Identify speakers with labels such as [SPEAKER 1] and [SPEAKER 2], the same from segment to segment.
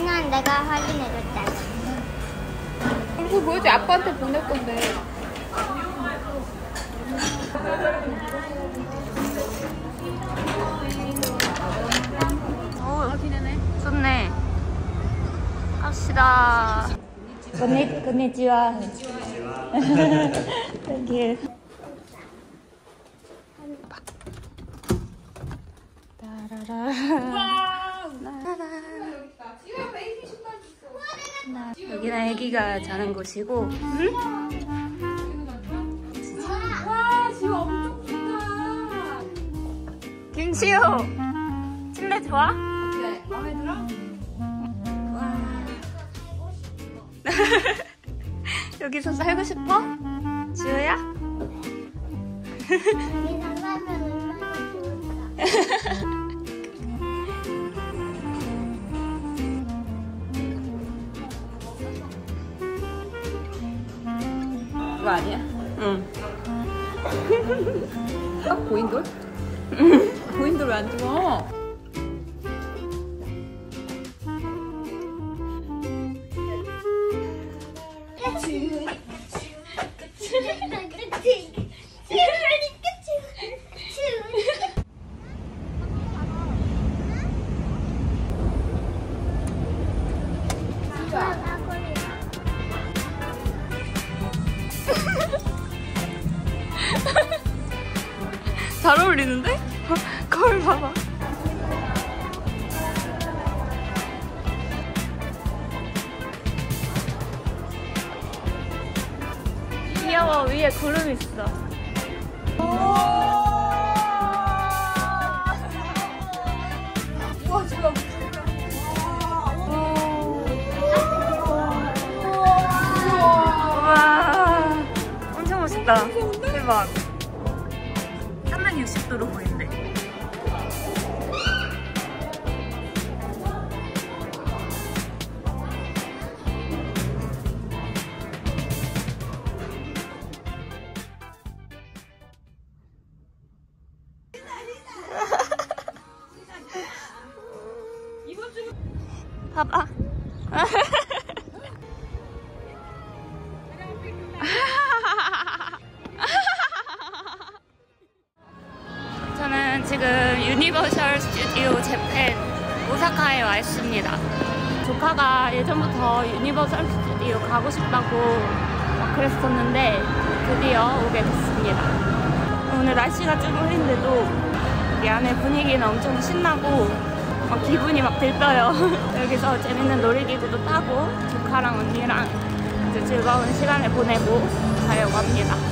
[SPEAKER 1] 내가 확인해줬잖아
[SPEAKER 2] 그거 보여줘. 아빠한테 보낼 건데.
[SPEAKER 3] 오, 좋네. 갑시다. 건니, 건니치와. Thank you. 나- 여기는 애기가 자는 곳이고
[SPEAKER 2] 와, 지금 엄청 좋다.
[SPEAKER 3] 김치호 침대 좋아?
[SPEAKER 2] 네, 마음에 들어?
[SPEAKER 3] 와. 여기서 살고 싶어? 지호야?
[SPEAKER 1] 여기서 살면 얼마나 좋을까
[SPEAKER 2] 그거 아니야?
[SPEAKER 3] 응.
[SPEAKER 2] 아, 고인돌? 고인돌 왜 안 찍어?
[SPEAKER 3] 잘 어울리는데? 거울 봐봐. 귀여워, 위에 구름 있어.
[SPEAKER 2] 우와, 지금.
[SPEAKER 3] 와, 엄청 멋있다. 대박. 360도 유니버셜 스튜디오 재팬 오사카에 와 있습니다. 조카가 예전부터 유니버셜 스튜디오 가고 싶다고 막 그랬었는데 드디어 오게 됐습니다. 오늘 날씨가 좀 흐린데도 이 안에 분위기는 엄청 신나고 막 기분이 막 들떠요. 여기서 재밌는 놀이기구도 타고 조카랑 언니랑 즐거운 시간을 보내고 가려고 합니다.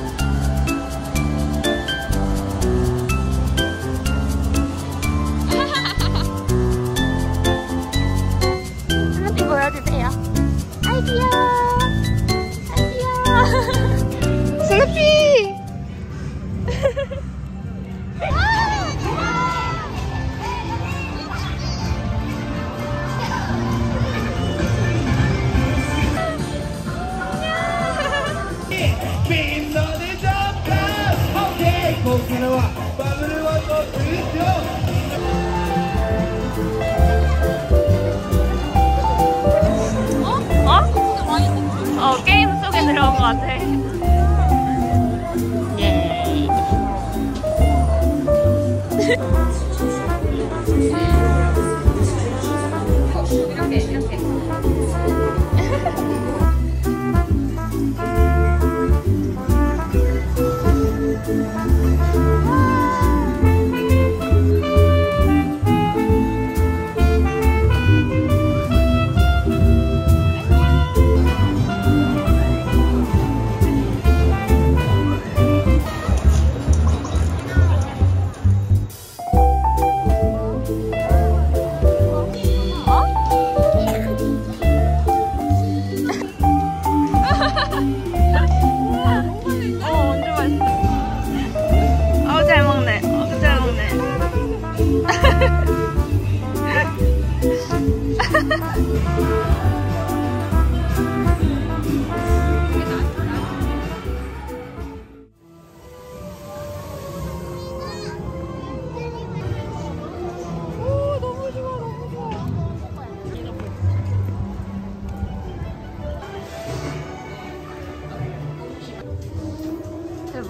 [SPEAKER 3] Yeah.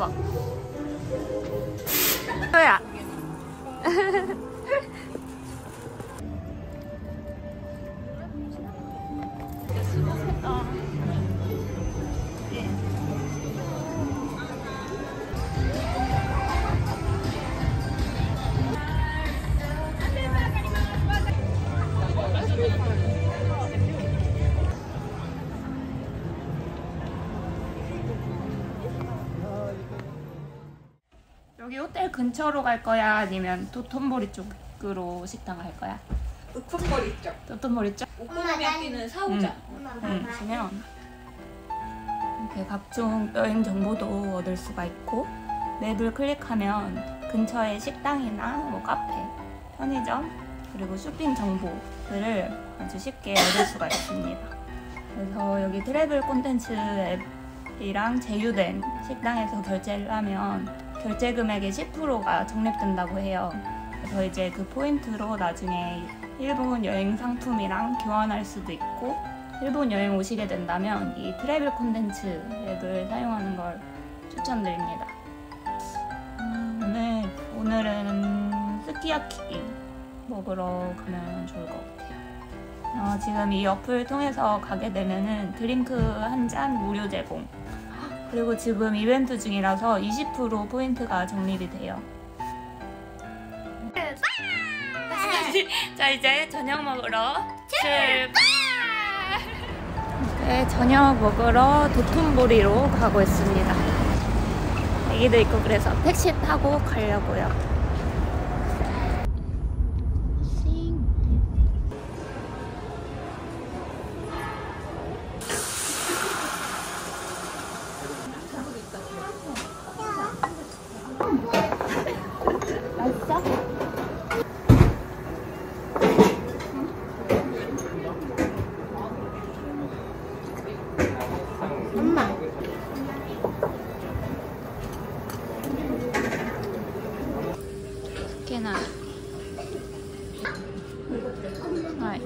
[SPEAKER 3] 대 여기 호텔 근처로 갈 거야? 아니면 도톤보리 쪽으로 식당 갈 거야?
[SPEAKER 2] 으품머리 있죠?
[SPEAKER 3] 도톤보리 쪽?
[SPEAKER 2] 오코노미야끼는 사오자.
[SPEAKER 3] 응. 보면 이렇게 각종 여행 정보도 얻을 수가 있고 맵을 클릭하면 근처에 식당이나 뭐 카페, 편의점 그리고 쇼핑 정보들을 아주 쉽게 얻을 수가 있습니다. 그래서 여기 트래블 콘텐츠 앱이랑 제휴된 식당에서 결제를 하면 결제 금액의 10%가 적립된다고 해요. 그래서 이제 그 포인트로 나중에 일본 여행 상품이랑 교환할 수도 있고 일본 여행 오시게 된다면 이 트래블 콘텐츠 앱을 사용하는 걸 추천드립니다. 음, 오늘 오늘은 스키야키 먹으러 가면 좋을 것 같아요. 어, 지금 이 어플 통해서 가게 되면은 드링크 한 잔 무료 제공. 그리고 지금 이벤트 중이라서 20% 포인트가 적립이 돼요. 자 이제 저녁 먹으러 출발! 네, 저녁 먹으러 도톤보리로 가고 있습니다. 애기도 있고 그래서 택시 타고 가려고요. けない。はい。